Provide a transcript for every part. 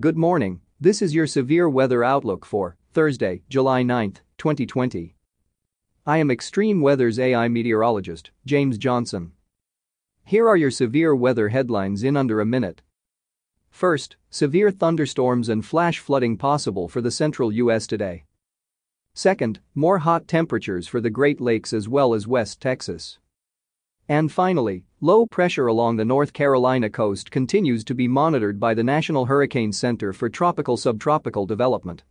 Good morning, this is your severe weather outlook for Thursday, July 9, 2020. I am Xtreme Weather's AI meteorologist, James Johnson. Here are your severe weather headlines in under a minute. First, severe thunderstorms and flash flooding possible for the central U.S. today. Second, more hot temperatures for the Great Lakes as well as West Texas. And finally, low pressure along the North Carolina coast continues to be monitored by the National Hurricane Center for Tropical Subtropical Development.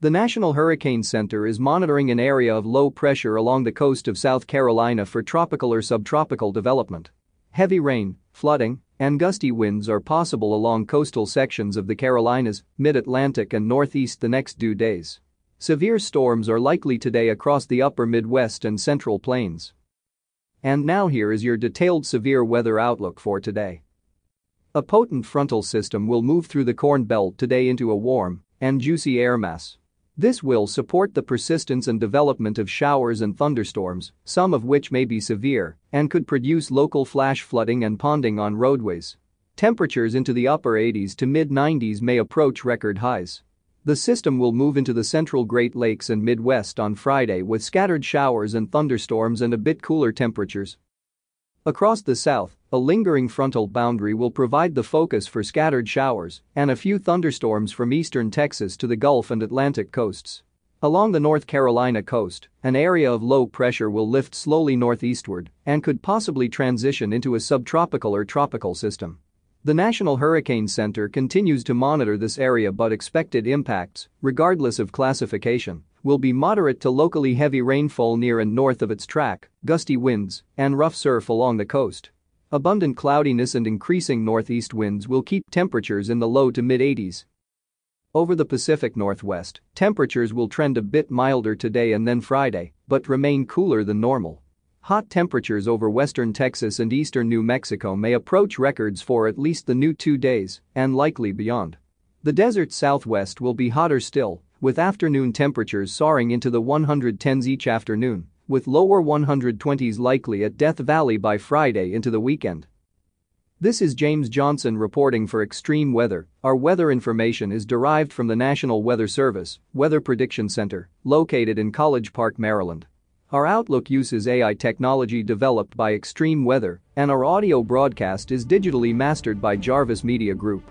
The National Hurricane Center is monitoring an area of low pressure along the coast of South Carolina for tropical or subtropical development. Heavy rain, flooding, and gusty winds are possible along coastal sections of the Carolinas, mid-Atlantic and Northeast the next two days. Severe storms are likely today across the upper Midwest and Central Plains. And now here is your detailed severe weather outlook for today. A potent frontal system will move through the Corn Belt today into a warm and juicy air mass. This will support the persistence and development of showers and thunderstorms, some of which may be severe and could produce local flash flooding and ponding on roadways. Temperatures into the upper 80s to mid 90s may approach record highs. The system will move into the central Great Lakes and Midwest on Friday with scattered showers and thunderstorms and a bit cooler temperatures. Across the south, a lingering frontal boundary will provide the focus for scattered showers and a few thunderstorms from eastern Texas to the Gulf and Atlantic coasts. Along the North Carolina coast, an area of low pressure will lift slowly northeastward and could possibly transition into a subtropical or tropical system. The National Hurricane Center continues to monitor this area but expected impacts, regardless of classification, will be moderate to locally heavy rainfall near and north of its track, gusty winds, and rough surf along the coast. Abundant cloudiness and increasing northeast winds will keep temperatures in the low to mid 80s. Over the Pacific Northwest, temperatures will trend a bit milder today and then Friday, but remain cooler than normal. Hot temperatures over western Texas and eastern New Mexico may approach records for at least the new two days and likely beyond. The desert southwest will be hotter still, with afternoon temperatures soaring into the 110s each afternoon, with lower 120s likely at Death Valley by Friday into the weekend. This is James Johnson reporting for Xtreme Weather. Our weather information is derived from the National Weather Service Weather Prediction Center, located in College Park, Maryland. Our Outlook uses AI technology developed by Xtreme Weather, and our audio broadcast is digitally mastered by Jarvis Media Group.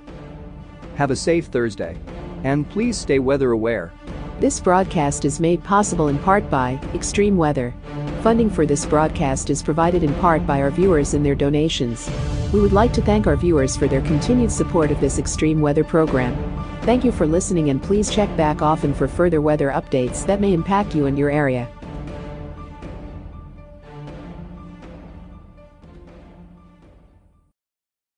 Have a safe Thursday. And please stay weather aware. This broadcast is made possible in part by Xtreme Weather. Funding for this broadcast is provided in part by our viewers and their donations. We would like to thank our viewers for their continued support of this extreme weather program. Thank you for listening and please check back often for further weather updates that may impact you and your area.